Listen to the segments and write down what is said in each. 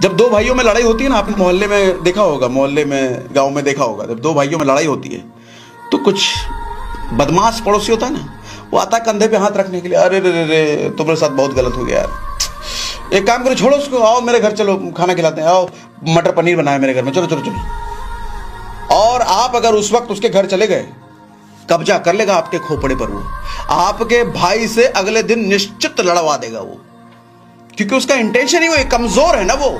जब दो भाइयों में लड़ाई होती है ना, आपने मोहल्ले में देखा होगा, मोहल्ले में, गाँव में देखा होगा, जब दो भाइयों में लड़ाई होती है तो कुछ बदमाश पड़ोसी होता है ना, वो आता है कंधे पे हाथ रखने के लिए, अरे, रे रे रे, तुम्हारे साथ बहुत गलत हो गया यार। एक काम करो, छोड़ो उसको, आओ मेरे घर, चलो, खाना खिलाते हैं, आओ, मटर पनीर बनाया मेरे घर में, चलो चलो चलो। और आप अगर उस वक्त उसके घर चले गए, कब्जा कर लेगा आपके खोपड़े पर वो, आपके भाई से अगले दिन निश्चित लड़वा देगा वो। क्योंकि उसका इंटेंशन ही वो कमज़ोर है ना वो।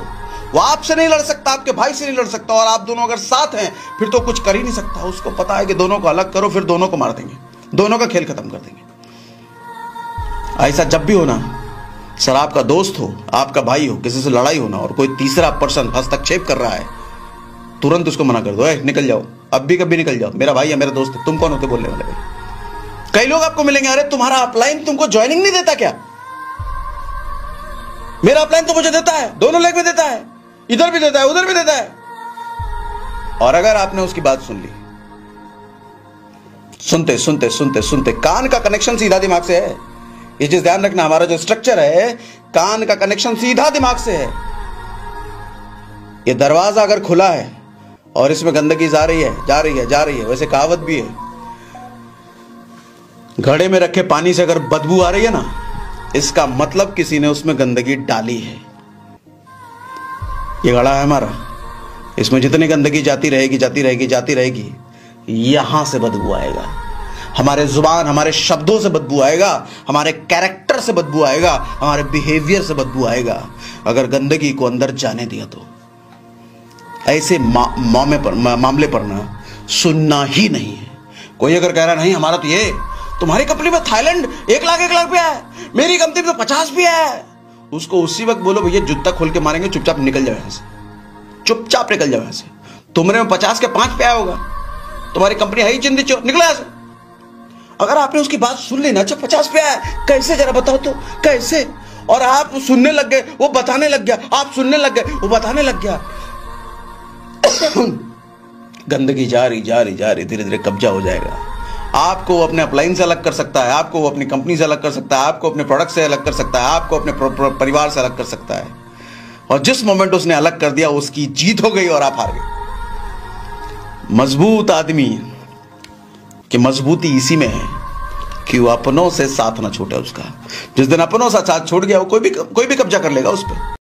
वो आपसे नहीं लड़ सकता आपके भाई से नहीं लड़ सकता और आप दोनों अगर साथ हैं फिर तो कुछ कर ही नहीं सकता। उसको पता है कि दोनों को अलग करो फिर दोनों को मार देंगे। दोनों का खेल खत्म कर देंगे। ऐसा जब भी होना सर आपका दोस्त हो आपका भाई हो किसी से लड़ाई होना और कोई तीसरा पर्सन हस्तक्षेप कर रहा है तुरंत उसको मना कर दो ए, निकल जाओ। अब भी कभी निकल जाओ। मेरा भाई है मेरा दोस्त है। तुम कौन होते बोलने वाले भाई कई लोग आपको मिलेंगे अरे तुम्हारा अपलाइन तुमको ज्वाइनिंग नहीं देता क्या? मेरा अपलाइन तो मुझे देता है। दोनों लेग में देता है। इधर भी देता है, उधर भी देता है। और अगर आपने उसकी बात सुन ली, सुनते सुनते सुनते सुनते, कान का कनेक्शन सीधा दिमाग से है। ये चीज़ ध्यान रखना, हमारा जो स्ट्रक्चर है, कान का कनेक्शन सीधा दिमाग से है। ये दरवाज़ा अगर खुला है, और इसमें गंदगी जा रही है, जा रही है, जा रही है, वैसे कहावत भी है। घड़े में रखे पानी से अगर बदबू आ रही है ना इसका मतलब किसी ने उसमें गंदगी डाली है। ये घड़ा है हमारा। इसमें जितनी गंदगी जाती रहेगी जाती रहेगी जाती रहेगी यहाँ से बदबू आएगा। हमारे ज़ुबान हमारे शब्दों से बदबू आएगा हमारे कैरेक्टर से बदबू आएगा हमारे बिहेवियर से बदबू आएगा। अगर गंदगी को अंदर जाने दिया तो। ऐसे मा, मामले पर मा, मामले पर ना सुनना ही नहीं है। कोई अगर कह रहा नहीं हमारा तो ये तुम्हारी कंपनी में थाईलैंड एक लाख एक लाख रुपया है। मेरी कंपनी में तो पचास भी है। उसको उसी वक्त बोलो, भैया, जूता खोल के मारेंगे, चुपचाप निकल जाओ यहाँ से। चुपचाप निकल जाओ यहाँ से। तुम्हारे में पचास के पाँच पे होगा। तुम्हारी कंपनी है ही चिंदी चो निकला यहाँ से। अगर आपने उसकी बात सुन ली ना अच्छा पचास पे आया। कैसे, जरा बताओ तो कैसे? और आप सुनने लग गए, वो बताने लग गया, आप सुनने लग गए, वो बताने लग गया। गंदगी जा रही जा रही जा रही धीरे धीरे कब्जा हो जाएगा। आपको अपने अपलाइन से अलग कर सकता है, आपको अपनी कंपनी से अलग कर सकता है, आपको अपने प्रोडक्ट से अलग कर सकता है, आपको अपने परिवार से अलग कर सकता है। और जिस मोमेंट उसने अलग कर दिया, उसकी जीत हो गई और आप हार गए। मज़बूत आदमी की मजबूती इसी में है कि वो अपनों से साथ ना छूटे उसका। जिस दिन अपनों से साथ छोड़ गया, वो कोई भी कोई भी कब्जा कर लेगा उस पर